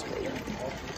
straight up.